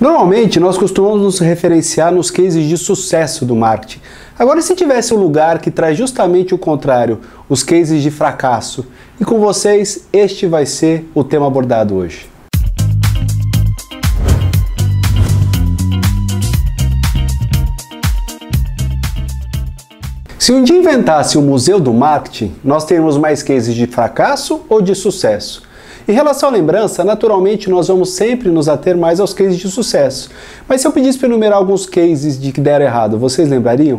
Normalmente nós costumamos nos referenciar nos cases de sucesso do marketing. Agora, se tivesse um lugar que traz justamente o contrário, os cases de fracasso, e com vocês, este vai ser o tema abordado hoje. Se um dia inventasse o um museu do marketing, nós teríamos mais cases de fracasso ou de sucesso? Em relação à lembrança, naturalmente nós vamos sempre nos ater mais aos cases de sucesso. Mas se eu pedisse para enumerar alguns cases de que deram errado, vocês lembrariam?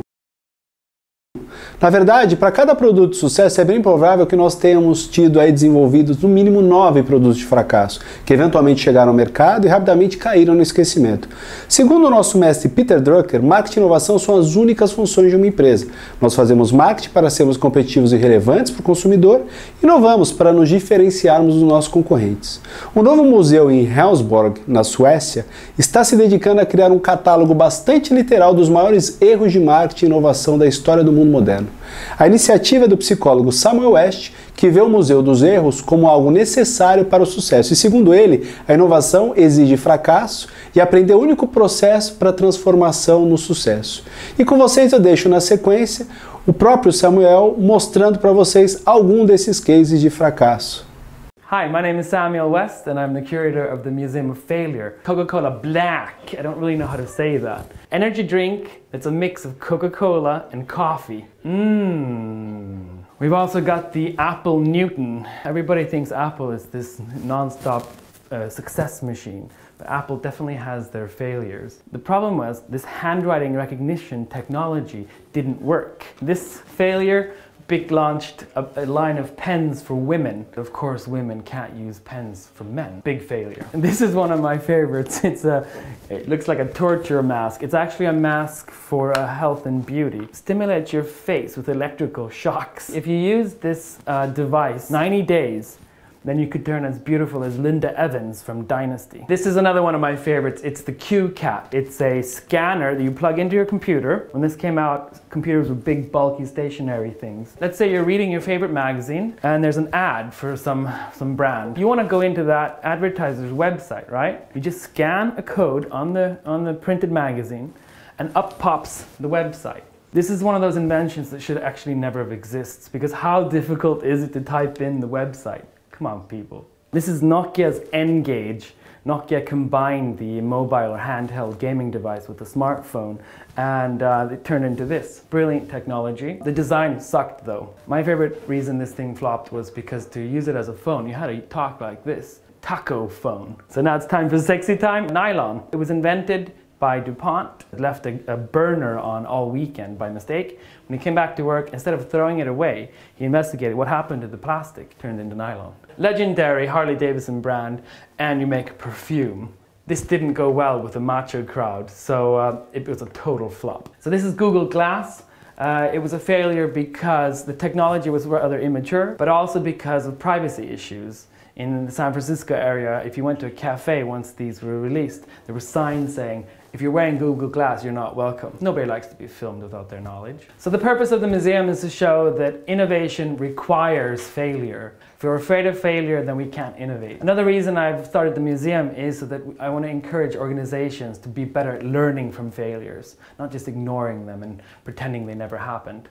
Na verdade, para cada produto de sucesso é bem provável que nós tenhamos tido aí desenvolvidos no mínimo nove produtos de fracasso, que eventualmente chegaram ao mercado e rapidamente caíram no esquecimento. Segundo o nosso mestre Peter Drucker, marketing e inovação são as únicas funções de uma empresa. Nós fazemos marketing para sermos competitivos e relevantes para o consumidor, inovamos para nos diferenciarmos dos nossos concorrentes. O novo museu em Helsborg, na Suécia, está se dedicando a criar um catálogo bastante literal dos maiores erros de marketing e inovação da história do mundo moderno. A iniciativa é do psicólogo Samuel West, que vê o Museu dos Erros como algo necessário para o sucesso. E segundo ele, a inovação exige fracasso e aprender o único processo para transformação no sucesso. E com vocês eu deixo na sequência o próprio Samuel mostrando para vocês algum desses cases de fracasso. Hi, my name is Samuel West and I'm the curator of the Museum of Failure. Coca-Cola Black, I don't really know how to say that. Energy drink that's a mix of Coca-Cola and coffee. Mmm. We've also got the Apple Newton. Everybody thinks Apple is this non-stop uh, success machine, but Apple definitely has their failures. The problem was this handwriting recognition technology didn't work. This failure Bic launched a, a, line of pens for women. Of course, women can't use pens for men. Big failure. And this is one of my favorites. It's a, it looks like a torture mask. It's actually a mask for uh, health and beauty. Stimulates your face with electrical shocks. If you use this uh, device 90 days, then you could turn as beautiful as Linda Evans from Dynasty. This is another one of my favorites. It's the CueCat. It's a scanner that you plug into your computer. When this came out, computers were big, bulky, stationary things. Let's say you're reading your favorite magazine and there's an ad for some, some brand. You want to go into that advertiser's website, right? You just scan a code on the, on the printed magazine and up pops the website. This is one of those inventions that should actually never have existed because how difficult is it to type in the website? Come on, people. This is Nokia's N-Gage. Nokia combined the mobile or handheld gaming device with the smartphone and uh, it turned into this. Brilliant technology. The design sucked though. My favorite reason this thing flopped was because to use it as a phone, you had to talk like this. Taco phone. So now it's time for sexy time. Nylon. It was invented by DuPont. Left a, a, burner on all weekend by mistake. When he came back to work, instead of throwing it away, he investigated what happened to the plastic turned into nylon. Legendary Harley Davidson brand, and you make perfume. This didn't go well with the macho crowd, so uh, it was a total flop. So this is Google Glass. Uh, it was a failure because the technology was rather immature, but also because of privacy issues in the San Francisco area, if you went to a cafe once these were released, there were signs saying, if you're wearing Google Glass, you're not welcome. Nobody likes to be filmed without their knowledge. So the purpose of the museum is to show that innovation requires failure. If we're afraid of failure, then we can't innovate. Another reason I've started the museum is so that I want to encourage organizations to be better at learning from failures, not just ignoring them and pretending they never happened.